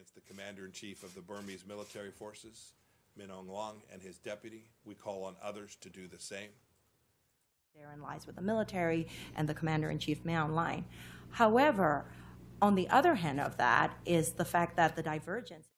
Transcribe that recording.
against the Commander-in-Chief of the Burmese Military Forces, Min Aung Hlaing, and his deputy. We call on others to do the same. therein lies with the military and the commander-in-chief Min Aung Hlaing. However, on the other hand of that is the fact that the divergence